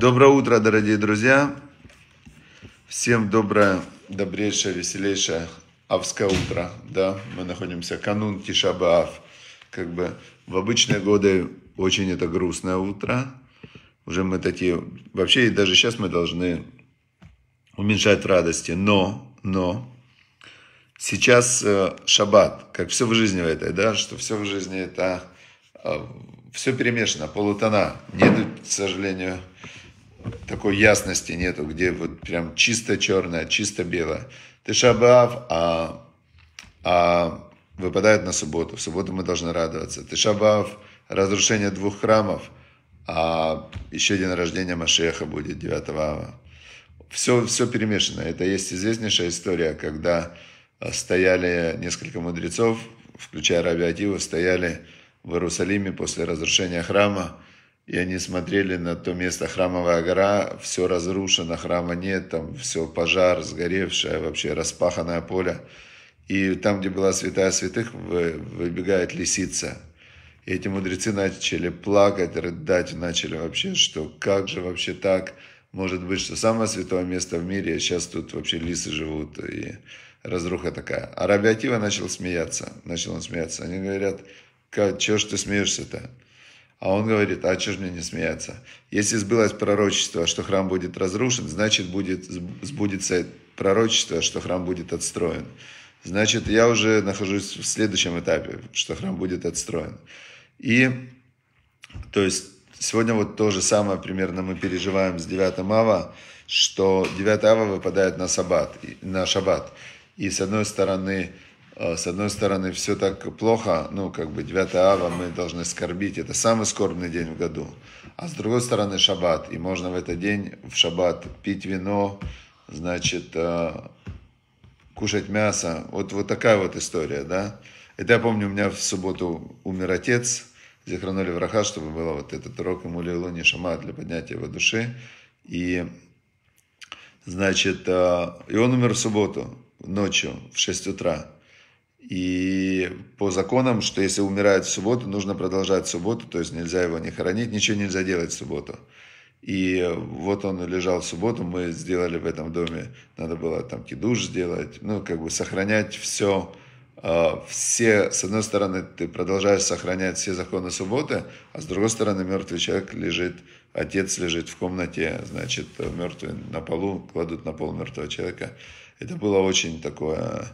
Доброе утро, дорогие друзья. Всем доброе, добрейшее, веселейшее авское утро. Да, мы находимся канун Тишабаав. Как бы в обычные годы очень это грустное утро. Уже мы такие, вообще даже сейчас мы должны уменьшать радости. Но, но, сейчас э, шаббат, как все в жизни в этой, да, что все в жизни это э, все перемешано, полутона. Нет, к сожалению, такой ясности нету, где вот прям чисто черное, чисто белое. Ты шабав, а, а выпадает на субботу. В субботу мы должны радоваться. Ты шабав, разрушение двух храмов, а еще день рождения Машеха будет 9 ава. Все, все перемешано. Это есть известнейшая история, когда стояли несколько мудрецов, включая Раби Атива, стояли в Иерусалиме после разрушения храма, и они смотрели на то место, храмовая гора, все разрушено, храма нет, там все пожар, сгоревшее, вообще распаханное поле. И там, где была святая святых, выбегает лисица. И эти мудрецы начали плакать, рыдать, начали вообще, что как же вообще так может быть, что самое святое место в мире, сейчас тут вообще лисы живут, и разруха такая. А Раби Атива начал смеяться, начал он смеяться. Они говорят, чего ж ты смеешься-то? А он говорит, а что ж мне не смеяться? Если сбылось пророчество, что храм будет разрушен, значит будет, сбудется пророчество, что храм будет отстроен. Значит, я уже нахожусь в следующем этапе, что храм будет отстроен. И, то есть, сегодня вот то же самое примерно мы переживаем с 9 ава, что 9 ава выпадает на, саббат, на шаббат. И с одной стороны, с одной стороны, все так плохо, ну, как бы 9 ава мы должны скорбить, это самый скорбный день в году. А с другой стороны, шаббат, и можно в этот день, в шаббат, пить вино, значит, а, кушать мясо. Вот, вот такая вот история, да. Это я помню, у меня в субботу умер отец, захоронули враха, чтобы было вот этот урок ему лилуни шама для поднятия его души. И, значит, а, и он умер в субботу, ночью, в 6 утра. И по законам, что если умирает в субботу, нужно продолжать субботу, то есть нельзя его не хоронить, ничего нельзя делать в субботу. И вот он лежал в субботу, мы сделали в этом доме, надо было там кидуш сделать, ну, как бы сохранять все, а, все, с одной стороны, ты продолжаешь сохранять все законы субботы, а с другой стороны, мертвый человек лежит, отец лежит в комнате, значит, мертвый на полу, кладут на пол мертвого человека. Это было очень такое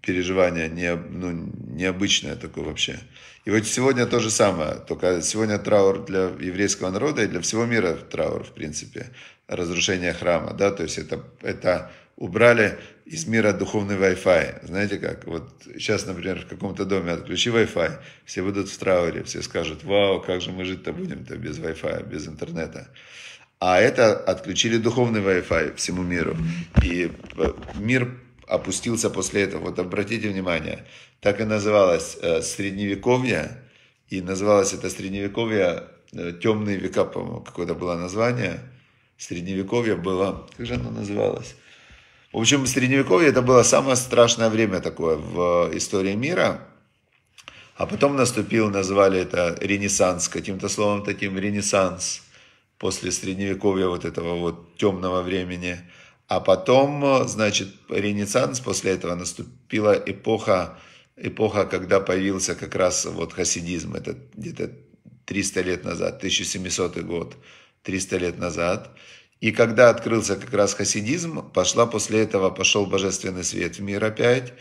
переживание не, ну, необычное такое вообще. И вот сегодня то же самое, только сегодня траур для еврейского народа и для всего мира траур, в принципе, разрушение храма, да, то есть это, это убрали из мира духовный Wi-Fi. Знаете как? Вот сейчас, например, в каком-то доме отключи Wi-Fi, все будут в трауре, все скажут, вау, как же мы жить-то будем-то без Wi-Fi, без интернета. А это отключили духовный Wi-Fi всему миру. И мир опустился после этого. Вот обратите внимание, так и называлось э, Средневековье, и называлось это Средневековье э, Темные века, по-моему, какое-то было название. Средневековье было, как же оно называлось? В общем, Средневековье это было самое страшное время такое в истории мира. А потом наступил, назвали это Ренессанс, каким-то словом таким, Ренессанс, после Средневековья вот этого вот темного времени – а потом, значит, Ренессанс, после этого наступила эпоха, эпоха, когда появился как раз вот хасидизм, это где-то 300 лет назад, 1700 год, 300 лет назад. И когда открылся как раз хасидизм, пошла после этого, пошел божественный свет в мир опять,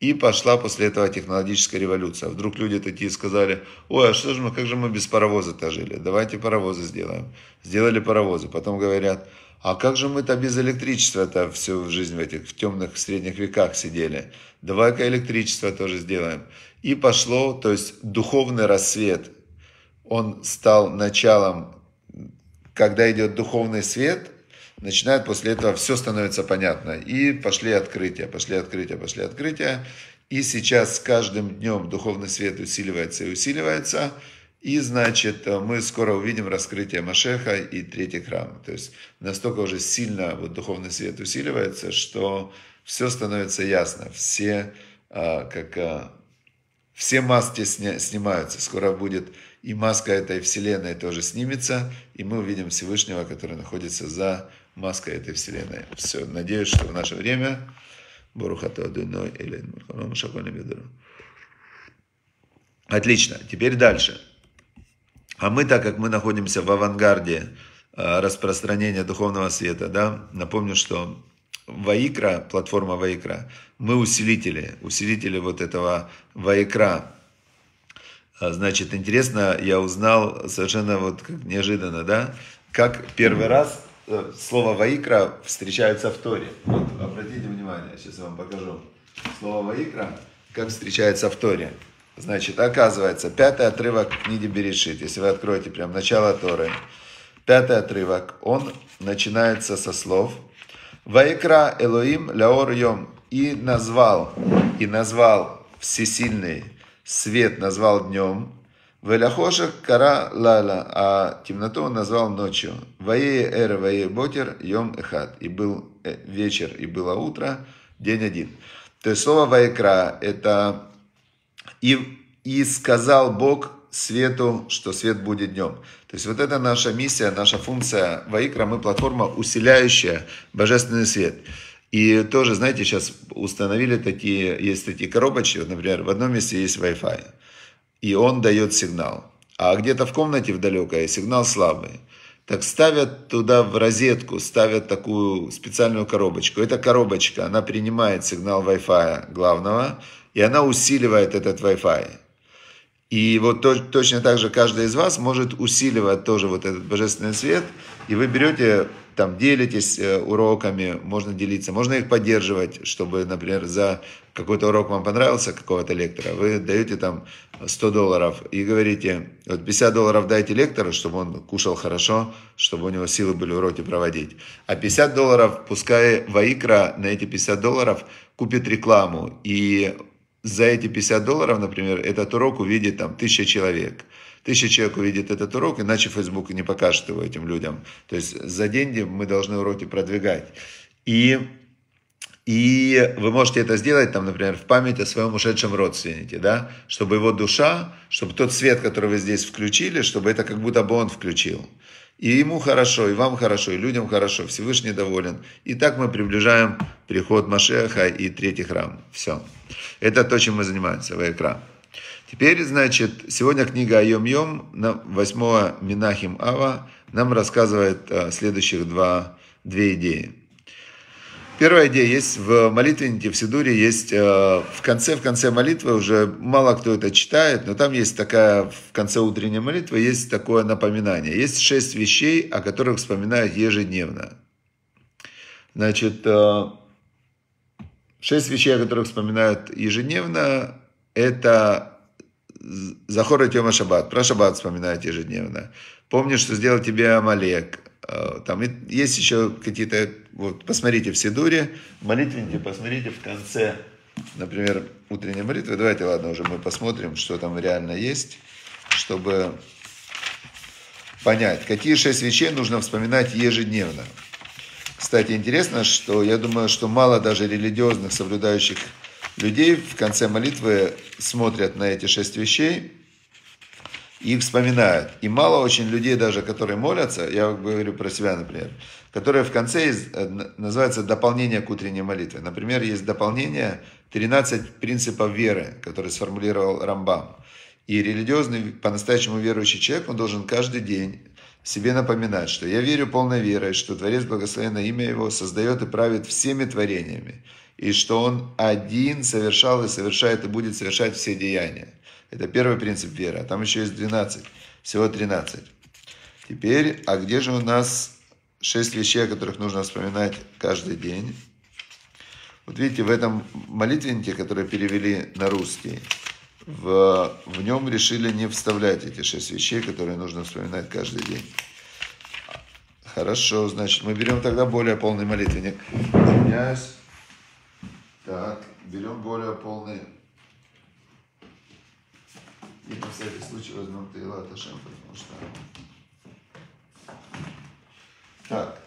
и пошла после этого технологическая революция. Вдруг люди такие сказали, ой, а что же мы, как же мы без паровоза-то жили? Давайте паровозы сделаем. Сделали паровозы. Потом говорят, а как же мы-то без электричества-то всю жизнь в этих в темных средних веках сидели? Давай-ка электричество тоже сделаем. И пошло, то есть духовный рассвет, он стал началом, когда идет духовный свет, начинает после этого все становится понятно. И пошли открытия, пошли открытия, пошли открытия. И сейчас с каждым днем духовный свет усиливается и усиливается – и, значит, мы скоро увидим раскрытие Машеха и третий храм. То есть настолько уже сильно вот духовный свет усиливается, что все становится ясно. Все, а, как, а, все маски сня, снимаются. Скоро будет и маска этой вселенной тоже снимется, и мы увидим Всевышнего, который находится за маской этой вселенной. Все, надеюсь, что в наше время Отлично, теперь дальше. А мы, так как мы находимся в авангарде э, распространения духовного света, да, напомню, что Ваикра, платформа Ваикра, мы усилители, усилители вот этого Ваикра. А, значит, интересно, я узнал совершенно вот неожиданно, да, как первый раз слово Ваикра встречается в Торе. Вот обратите внимание, сейчас я вам покажу. Слово Ваикра, как встречается в Торе. Значит, оказывается, пятый отрывок книги Берешит, если вы откроете прям начало Торы, пятый отрывок, он начинается со слов «Ваикра Элоим Лаор Йом» и назвал, и назвал всесильный свет, назвал днем, Веляхоша кара лала, а темноту он назвал ночью. Вае эра вае ботер йом эхат. И был э, вечер, и было утро, день один. То есть слово ваекра это и, и сказал Бог свету, что свет будет днем. То есть вот это наша миссия, наша функция Ваикра, мы платформа, усиляющая божественный свет. И тоже, знаете, сейчас установили такие, есть такие коробочки, например, в одном месте есть Wi-Fi, и он дает сигнал. А где-то в комнате в сигнал слабый. Так ставят туда в розетку, ставят такую специальную коробочку. Эта коробочка, она принимает сигнал Wi-Fi главного, и она усиливает этот Wi-Fi. И вот то, точно так же каждый из вас может усиливать тоже вот этот божественный свет, и вы берете, там, делитесь э, уроками, можно делиться, можно их поддерживать, чтобы, например, за какой-то урок вам понравился, какого-то лектора, вы даете там 100 долларов и говорите, вот 50 долларов дайте лектору, чтобы он кушал хорошо, чтобы у него силы были уроки проводить. А 50 долларов, пускай Ваикра на эти 50 долларов купит рекламу, и за эти 50 долларов, например, этот урок увидит там тысяча человек. Тысяча человек увидит этот урок, иначе Facebook не покажет его этим людям. То есть за деньги мы должны уроки продвигать. И, и вы можете это сделать, там, например, в память о своем ушедшем родственнике, да, чтобы его душа, чтобы тот свет, который вы здесь включили, чтобы это как будто бы он включил. И ему хорошо, и вам хорошо, и людям хорошо, Всевышний доволен. И так мы приближаем приход Машеха и третий храм. Все. Это то, чем мы занимаемся, Вайкра. Теперь, значит, сегодня книга Айом Йом, 8 Минахим Ава, нам рассказывает а, следующих два, две идеи. Первая идея есть в молитвеннике, в Сидуре есть э, в конце, в конце молитвы, уже мало кто это читает, но там есть такая, в конце утренней молитвы есть такое напоминание. Есть шесть вещей, о которых вспоминают ежедневно. Значит, э, шесть вещей, о которых вспоминают ежедневно, это Захор и Тема Шаббат. Про Шаббат вспоминают ежедневно. Помни, что сделал тебе Амалек. Э, там есть еще какие-то, вот посмотрите в Сидуре, молитвенники, посмотрите в конце, например, утренней молитвы. Давайте, ладно, уже мы посмотрим, что там реально есть, чтобы понять, какие шесть вещей нужно вспоминать ежедневно. Кстати, интересно, что я думаю, что мало даже религиозных, соблюдающих людей в конце молитвы смотрят на эти шесть вещей и вспоминают. И мало очень людей даже, которые молятся, я говорю про себя, например, которые в конце э, называется дополнение к утренней молитве. Например, есть дополнение 13 принципов веры, которые сформулировал Рамбам. И религиозный, по-настоящему верующий человек, он должен каждый день себе напоминать, что я верю полной верой, что Творец, благословенное имя Его, создает и правит всеми творениями, и что Он один совершал и совершает и будет совершать все деяния. Это первый принцип веры. А там еще есть 12. Всего 13. Теперь, а где же у нас шесть вещей, о которых нужно вспоминать каждый день? Вот видите, в этом молитвеннике, который перевели на русский, в, в нем решили не вставлять эти шесть вещей, которые нужно вспоминать каждый день. Хорошо, значит, мы берем тогда более полный молитвенник. Извиняюсь. Так, берем более полный и на всякий случай возьмем Таилат Ашем, потому что... Так,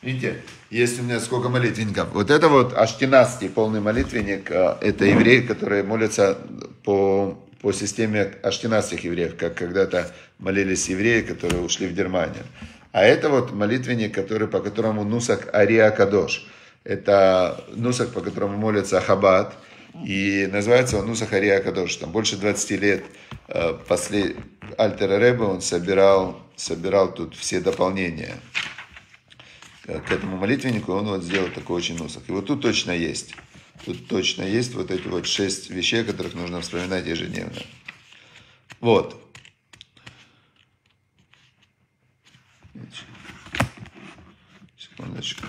видите, есть у меня сколько молитвенников. Вот это вот Аштинасти, полный молитвенник, э, это евреи, которые молятся по по системе аштинасских евреев, как когда-то молились евреи, которые ушли в Германию. А это вот молитвенник, который, по которому Нусак Ария Кадош. Это Нусак, по которому молится Хаббат. И называется он Нусах Ария Кадош. Там больше 20 лет э, после Альтера Рэба он собирал, собирал тут все дополнения к этому молитвеннику. Он вот сделал такой очень Нусах. И вот тут точно есть. Тут точно есть вот эти вот шесть вещей, которых нужно вспоминать ежедневно. Вот. Секундочку.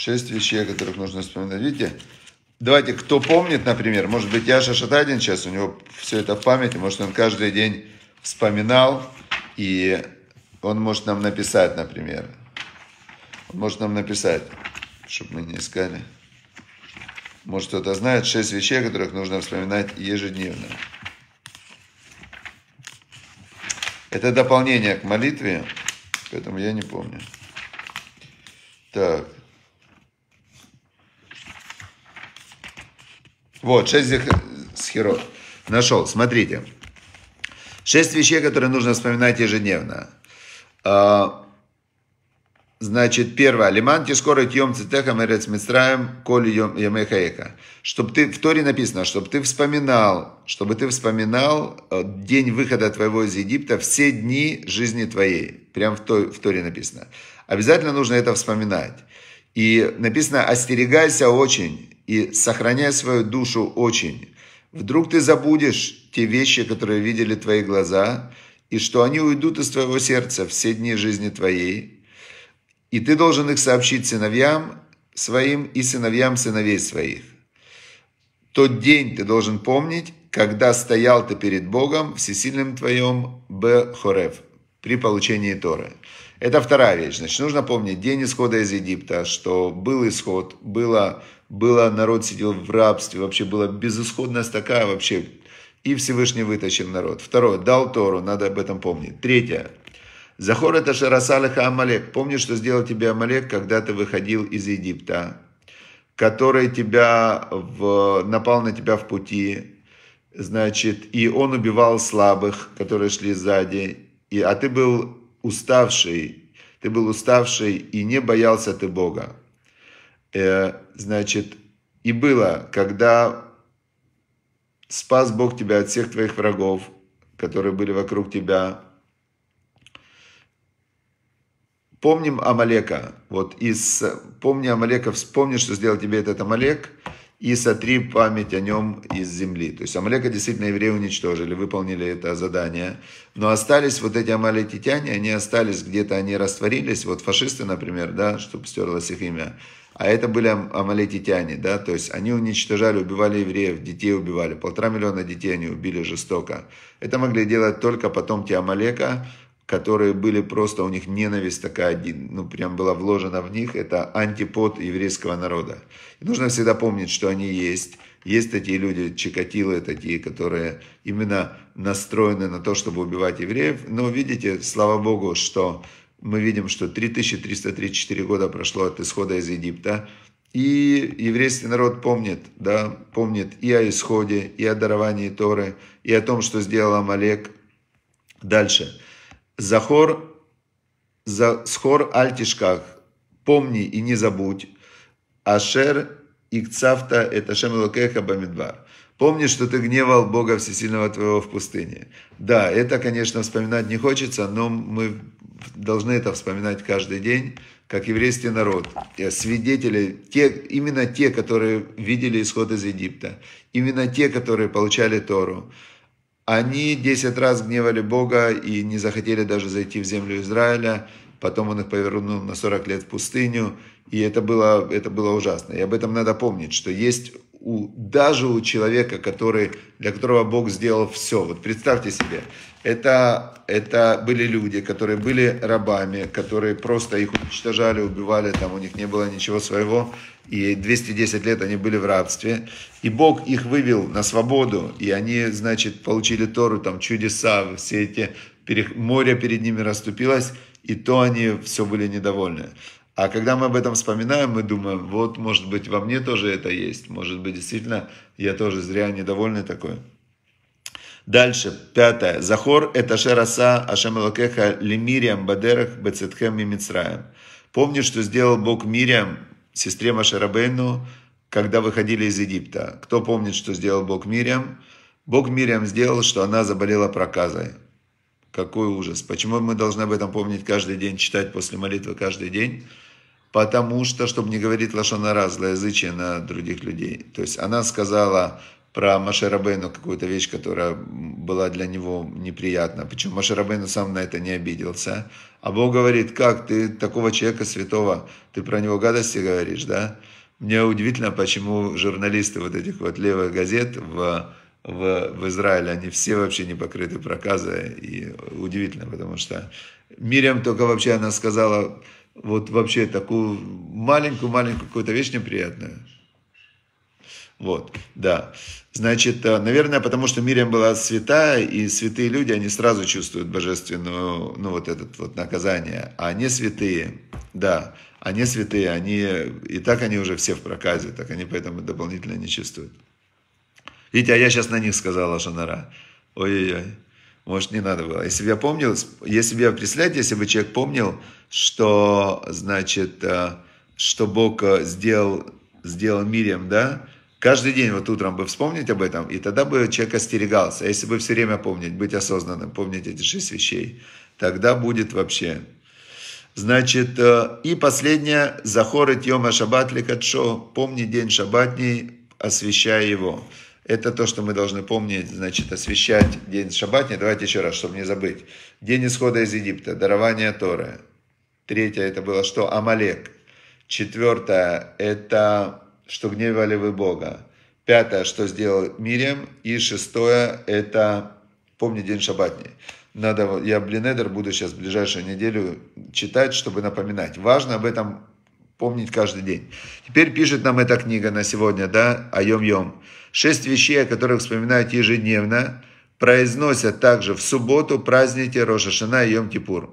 Шесть вещей, о которых нужно вспоминать. Видите? Давайте, кто помнит, например, может быть, Яша Шатадин сейчас, у него все это в памяти, может, он каждый день вспоминал, и он может нам написать, например. Он может нам написать, чтобы мы не искали. Может, кто-то знает шесть вещей, которых нужно вспоминать ежедневно. Это дополнение к молитве, поэтому я не помню. Так. Вот, шесть схерот. Нашел, смотрите. Шесть вещей, которые нужно вспоминать ежедневно. А, Значит, первое. Лиман тишкора тьем цитеха мерец мицраем коли ямехаека. Чтобы ты, в Торе написано, чтобы ты вспоминал, чтобы ты вспоминал э, день выхода твоего из Египта, все дни жизни твоей. Прям в, в Торе написано. Обязательно нужно это вспоминать. И написано, остерегайся очень и сохраняй свою душу очень. Вдруг ты забудешь те вещи, которые видели твои глаза, и что они уйдут из твоего сердца все дни жизни твоей, и ты должен их сообщить сыновьям своим и сыновьям сыновей своих. Тот день ты должен помнить, когда стоял ты перед Богом, всесильным твоем, Б. Хорев, при получении Торы. Это вторая вещь. Значит, нужно помнить день исхода из Египта, что был исход, было, было народ сидел в рабстве, вообще была безысходность такая вообще, и Всевышний вытащил народ. Второе, дал Тору, надо об этом помнить. Третье, Захор это Шарасалиха Амалек. Помнишь, что сделал тебе Амалек, когда ты выходил из Египта, который тебя в, напал на тебя в пути, значит, и он убивал слабых, которые шли сзади, и, а ты был уставший, ты был уставший и не боялся ты Бога. Э, значит, и было, когда спас Бог тебя от всех твоих врагов, которые были вокруг тебя, Помним Амалека. Вот из, помни Амалека, вспомни, что сделал тебе этот Амалек, и сотри память о нем из земли. То есть Амалека действительно евреи уничтожили, выполнили это задание. Но остались вот эти амалетитяне, они остались где-то, они растворились. Вот фашисты, например, да, чтобы стерлось их имя. А это были амалетитяне, да, то есть они уничтожали, убивали евреев, детей убивали. Полтора миллиона детей они убили жестоко. Это могли делать только потомки Амалека, которые были просто, у них ненависть такая, ну, прям была вложена в них, это антипод еврейского народа. И нужно всегда помнить, что они есть. Есть такие люди, чикатилы такие, которые именно настроены на то, чтобы убивать евреев. Но видите, слава Богу, что мы видим, что 3334 года прошло от исхода из Египта. И еврейский народ помнит, да, помнит и о исходе, и о даровании Торы, и о том, что сделал Амалек. Дальше. Захор, за, схор альтишках, помни и не забудь. Ашер икцавта это шемелокеха бамидбар. Помни, что ты гневал Бога Всесильного твоего в пустыне. Да, это, конечно, вспоминать не хочется, но мы должны это вспоминать каждый день, как еврейский народ. Свидетели, те, именно те, которые видели исход из Египта, именно те, которые получали Тору, они 10 раз гневали Бога и не захотели даже зайти в землю Израиля. Потом он их повернул на 40 лет в пустыню. И это было, это было ужасно. И об этом надо помнить, что есть у, даже у человека, который, для которого Бог сделал все. Вот представьте себе, это, это были люди, которые были рабами, которые просто их уничтожали, убивали, там у них не было ничего своего, и 210 лет они были в рабстве. И Бог их вывел на свободу, и они, значит, получили Тору, там чудеса, все эти, море перед ними расступилось, и то они все были недовольны. А когда мы об этом вспоминаем, мы думаем, вот, может быть, во мне тоже это есть. Может быть, действительно, я тоже зря недовольный такой. Дальше, пятое. Захор – это шераса Ашем Элокеха лимириам бадерах бецетхем и мицраем. Помни, что сделал Бог Мириам, сестре Машарабейну, когда выходили из Египта. Кто помнит, что сделал Бог Мириам? Бог Мириам сделал, что она заболела проказой. Какой ужас. Почему мы должны об этом помнить каждый день, читать после молитвы каждый день? Потому что, чтобы не говорить лошонара, злоязычие на других людей. То есть она сказала про Машерабейну какую-то вещь, которая была для него неприятна. Почему Машерабейну сам на это не обиделся. А Бог говорит, как ты такого человека святого, ты про него гадости говоришь, да? Мне удивительно, почему журналисты вот этих вот левых газет в в, в Израиле, они все вообще не покрыты проказой. И удивительно, потому что Мирям только вообще она сказала вот вообще такую маленькую-маленькую какую-то вещь неприятную. Вот, да. Значит, э, наверное, потому что Мирям была святая, и святые люди, они сразу чувствуют божественную, ну, вот это вот наказание. А не святые, да, они святые, они, и так они уже все в проказе, так они поэтому дополнительно не чувствуют. Видите, а я сейчас на них сказала Шанара. Ой-ой-ой. Может, не надо было. Если бы я помнил, если бы я, представляете, если бы человек помнил, что, значит, э, что Бог э, сделал, сделал Мирием, да, каждый день вот утром бы вспомнить об этом, и тогда бы человек остерегался. А если бы все время помнить, быть осознанным, помнить эти шесть вещей, тогда будет вообще. Значит, э, и последнее, захорит йома шаббат ликатшо, помни день шаббатний, освящая его. Это то, что мы должны помнить, значит, освещать день шаббатний. Давайте еще раз, чтобы не забыть. День исхода из Египта, дарование Торы. Третье, это было что? Амалек. Четвертое, это что гневали вы Бога. Пятое, что сделал Мириам. И шестое, это помни день шаббатний. Надо, я Блинедер буду сейчас в ближайшую неделю читать, чтобы напоминать. Важно об этом помнить каждый день. Теперь пишет нам эта книга на сегодня, да, Айом-Йом. Шесть вещей, о которых вспоминают ежедневно, произносят также в субботу, праздники Рошашана и Йом-Кипур.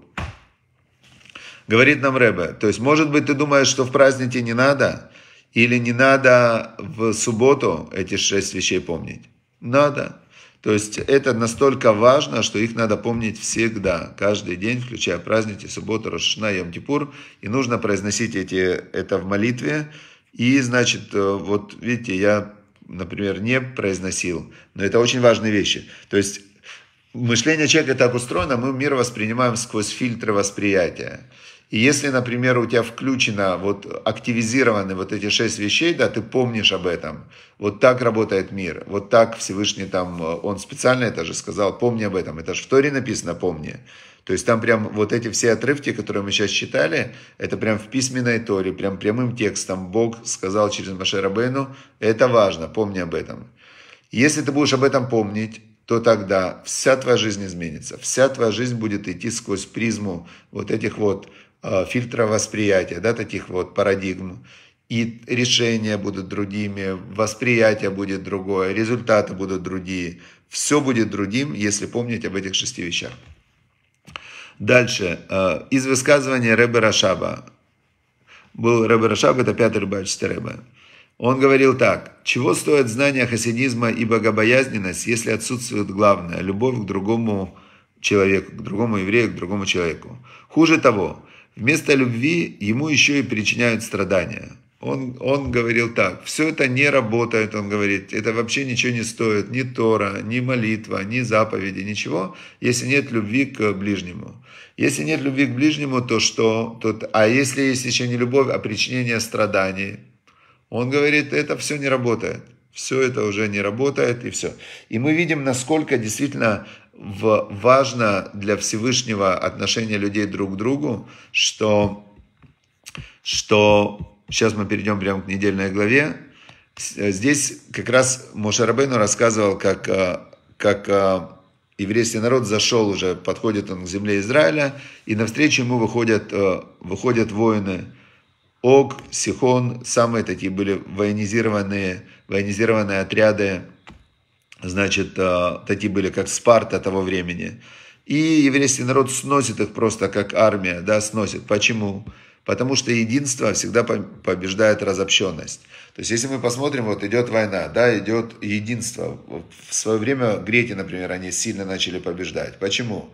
Говорит нам Рэбе, то есть, может быть, ты думаешь, что в празднике не надо, или не надо в субботу эти шесть вещей помнить? Надо. То есть это настолько важно, что их надо помнить всегда, каждый день, включая праздники, субботу, Рошашна, Йом-Кипур. И нужно произносить эти, это в молитве. И, значит, э, вот видите, я например, не произносил. Но это очень важные вещи. То есть мышление человека так устроено, мы мир воспринимаем сквозь фильтры восприятия. И если, например, у тебя включено, вот активизированы вот эти шесть вещей, да, ты помнишь об этом. Вот так работает мир. Вот так Всевышний там, он специально это же сказал, помни об этом. Это же в Торе написано, помни. То есть там прям вот эти все отрывки, которые мы сейчас читали, это прям в письменной Торе, прям прямым текстом Бог сказал через Машерабейну, это важно, помни об этом. Если ты будешь об этом помнить, то тогда вся твоя жизнь изменится. Вся твоя жизнь будет идти сквозь призму вот этих вот э, фильтров восприятия, да, таких вот парадигм. И решения будут другими, восприятие будет другое, результаты будут другие. Все будет другим, если помнить об этих шести вещах. Дальше. Э, из высказывания Рэбе Рашаба. Был Рэбе Рашаб, это пятый рыбаческий Рэбе. Он говорил так. Чего стоит знание хасидизма и богобоязненность, если отсутствует главное – любовь к другому человеку, к другому еврею, к другому человеку. Хуже того, вместо любви ему еще и причиняют страдания – он, он говорил так, все это не работает, он говорит, это вообще ничего не стоит, ни Тора, ни молитва, ни заповеди, ничего, если нет любви к ближнему. Если нет любви к ближнему, то что? То, а если есть еще не любовь, а причинение страданий? Он говорит, это все не работает. Все это уже не работает и все. И мы видим, насколько действительно важно для Всевышнего отношение людей друг к другу, что, что Сейчас мы перейдем прямо к недельной главе. Здесь как раз Мошарабейну рассказывал, как, э, как э, еврейский народ зашел уже, подходит он к земле Израиля, и навстречу ему выходят, э, выходят воины Ог, Сихон, самые такие были военизированные, военизированные отряды, значит, такие были, как Спарта того времени. И еврейский народ сносит их просто как армия, да, сносит. Почему? Потому что единство всегда побеждает разобщенность. То есть, если мы посмотрим, вот идет война, да, идет единство. В свое время греки, например, они сильно начали побеждать. Почему?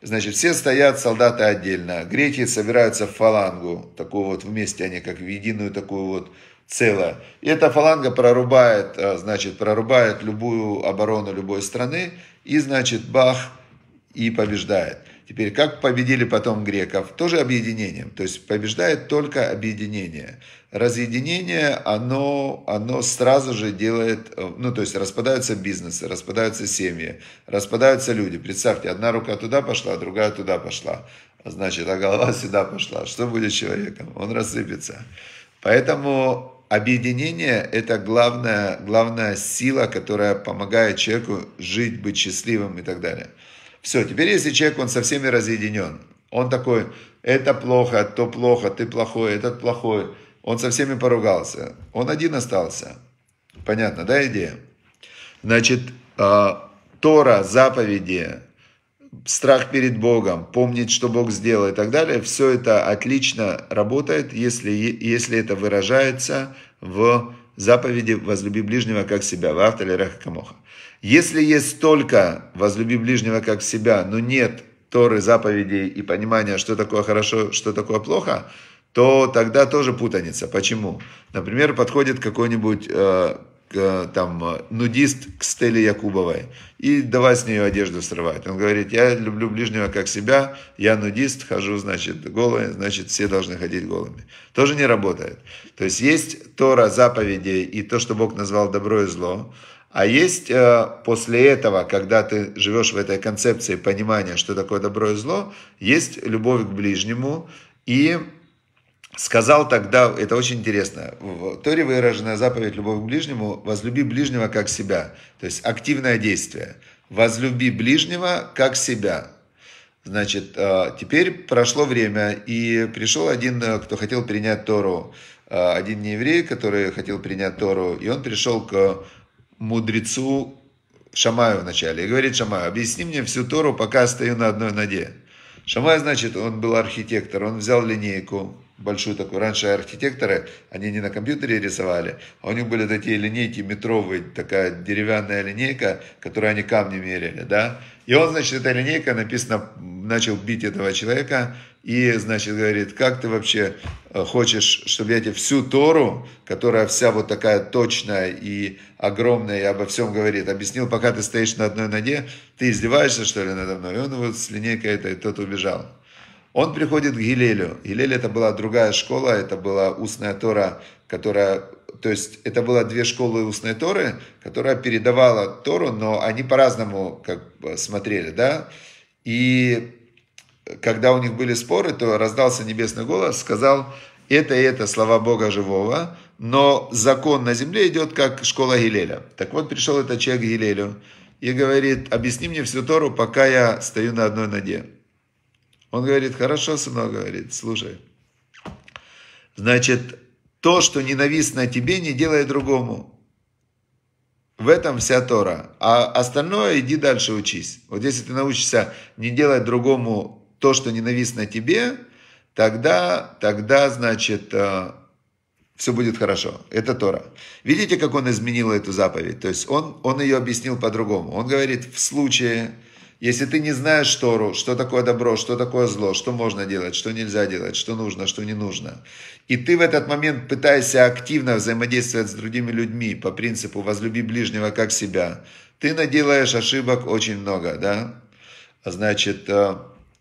Значит, все стоят, солдаты отдельно. Греки собираются в фалангу, такую вот вместе они, как в единую такую вот целое. И эта фаланга прорубает, э, значит, прорубает любую оборону любой страны, и, значит, бах, и побеждает. Теперь, как победили потом греков? Тоже объединением. То есть побеждает только объединение. Разъединение, оно, оно сразу же делает, э, ну то есть распадаются бизнесы, распадаются семьи, распадаются люди. Представьте, одна рука туда пошла, другая туда пошла. Значит, а голова сюда пошла. Что будет с человеком? Он рассыпется. Поэтому объединение – это главная, главная сила, которая помогает человеку жить, быть счастливым и так далее. Все, теперь если человек, он со всеми разъединен, он такой, это плохо, то плохо, ты плохой, этот плохой, он со всеми поругался, он один остался. Понятно, да, идея? Значит, э, Тора, заповеди, страх перед Богом, помнить, что Бог сделал и так далее, все это отлично работает, если, если это выражается в заповеди «возлюби ближнего как себя», в автоле Камоха. Если есть только «возлюби ближнего как себя», но нет Торы, заповедей и понимания, что такое хорошо, что такое плохо, то тогда тоже путаница. Почему? Например, подходит какой-нибудь э, там нудист к Стелле Якубовой и давай с нее одежду срывать. Он говорит, я люблю ближнего как себя, я нудист, хожу, значит, голый, значит, все должны ходить голыми. Тоже не работает. То есть есть Тора, заповеди и то, что Бог назвал добро и зло, а есть э, после этого, когда ты живешь в этой концепции понимания, что такое добро и зло, есть любовь к ближнему. И сказал тогда, это очень интересно, в Торе выраженная заповедь любовь к ближнему, возлюби ближнего как себя. То есть активное действие. Возлюби ближнего как себя. Значит, э, теперь прошло время, и пришел один, э, кто хотел принять Тору, один нееврей, который хотел принять Тору, и он пришел к мудрецу Шамаю вначале. И говорит Шамаю, объясни мне всю Тору, пока стою на одной ноге. Шамай, значит, он был архитектор, он взял линейку, большую такую. Раньше архитекторы, они не на компьютере рисовали, а у них были такие линейки метровые, такая деревянная линейка, которую они камни мерили, да. И он, значит, эта линейка написано, начал бить этого человека, и, значит, говорит, как ты вообще э, хочешь, чтобы я тебе всю Тору, которая вся вот такая точная и огромная, и обо всем говорит, объяснил, пока ты стоишь на одной ноге, ты издеваешься, что ли, надо мной? И он вот с линейкой этой, тот убежал. Он приходит к Гилелю. Гилель это была другая школа, это была устная Тора, которая, то есть это было две школы устной Торы, которая передавала Тору, но они по-разному как бы смотрели, да. И когда у них были споры, то раздался небесный голос, сказал, это и это слова Бога живого, но закон на земле идет как школа Гилеля. Так вот, пришел этот человек к Гилелю и говорит, объясни мне всю Тору, пока я стою на одной ноге. Он говорит, хорошо, сынок, говорит, слушай. Значит, то, что ненавистно тебе, не делай другому. В этом вся Тора. А остальное иди дальше учись. Вот если ты научишься не делать другому то, что ненавистно тебе, тогда, тогда значит, э, все будет хорошо. Это Тора. Видите, как он изменил эту заповедь? То есть он, он ее объяснил по-другому. Он говорит, в случае, если ты не знаешь Тору, что такое добро, что такое зло, что можно делать, что нельзя делать, что нужно, что не нужно, и ты в этот момент пытаешься активно взаимодействовать с другими людьми по принципу «возлюби ближнего как себя», ты наделаешь ошибок очень много, да? Значит, э,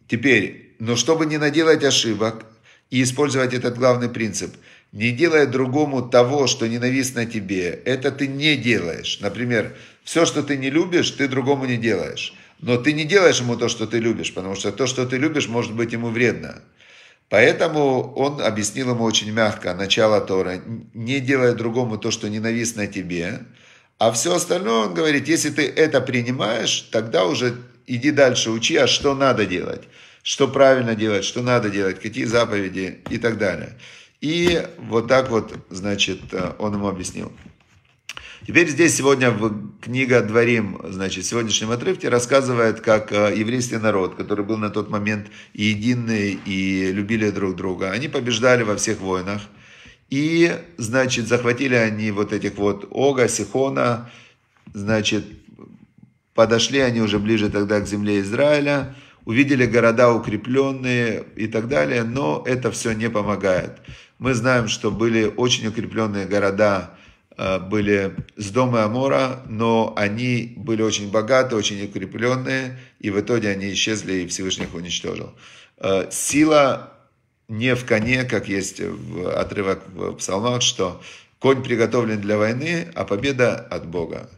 Теперь, но чтобы не наделать ошибок и использовать этот главный принцип, не делая другому того, что ненавистно тебе, это ты не делаешь. Например, все, что ты не любишь, ты другому не делаешь. Но ты не делаешь ему то, что ты любишь, потому что то, что ты любишь, может быть ему вредно. Поэтому он объяснил ему очень мягко, начало Тора, не делая другому то, что ненавистно тебе, а все остальное, он говорит, если ты это принимаешь, тогда уже иди дальше, учи, а что надо делать, что правильно делать, что надо делать, какие заповеди и так далее. И вот так вот, значит, он ему объяснил. Теперь здесь сегодня в книга Дворим, значит, в сегодняшнем отрывке рассказывает, как э, еврейский народ, который был на тот момент и единый, и любили друг друга, они побеждали во всех войнах. И, значит, захватили они вот этих вот Ога, Сихона, значит, подошли они уже ближе тогда к земле Израиля, увидели города укрепленные и так далее, но это все не помогает. Мы знаем, что были очень укрепленные города, были с дома Амора, но они были очень богаты, очень укрепленные, и в итоге они исчезли, и Всевышний их уничтожил. Э, сила не в коне, как есть в отрывок в псалмах, что конь приготовлен для войны, а победа от Бога.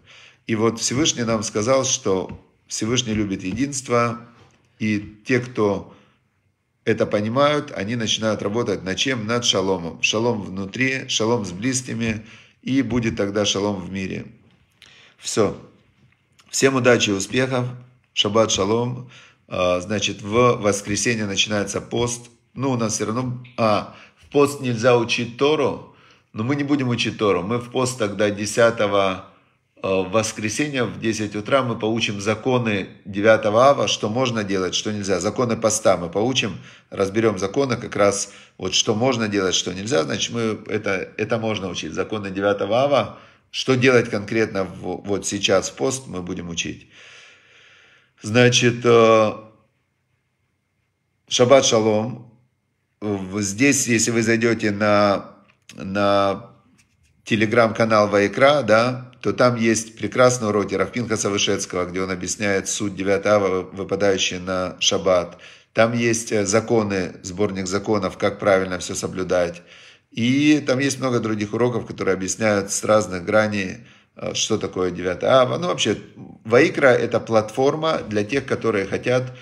И вот Всевышний нам сказал, что Всевышний любит единство, и те, кто это понимают, они начинают работать над чем? Над шаломом. Шалом внутри, шалом с близкими, и будет тогда шалом в мире. Все. Всем удачи и успехов. Шаббат шалом. А, значит, в воскресенье начинается пост. Ну, у нас все равно... А, в пост нельзя учить Тору, но мы не будем учить Тору. Мы в пост тогда 10 Э, в воскресенье в 10 утра мы поучим законы 9 ава, что можно делать, что нельзя. Законы поста мы поучим, разберем законы как раз, вот что можно делать, что нельзя. Значит, мы это, это можно учить. Законы 9 ава, что делать конкретно в, вот сейчас в пост, мы будем учить. Значит, э, шаббат шалом. Здесь, если вы зайдете на, на телеграм-канал Вайкра, да, то там есть прекрасный урок Рафпинхаса Вышецкого, где он объясняет суть 9 ава, выпадающий на шаббат. Там есть э, законы, сборник законов, как правильно все соблюдать. И там есть много других уроков, которые объясняют с разных граней, э, что такое 9 ава. Ну, вообще, Ваикра – это платформа для тех, которые хотят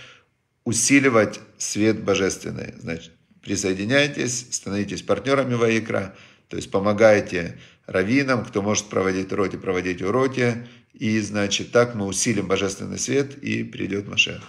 усиливать свет божественный. Значит, присоединяйтесь, становитесь партнерами Ваикра, то есть помогайте раввинам, кто может проводить уроки, проводить уроки. И, значит, так мы усилим божественный свет, и придет Машех.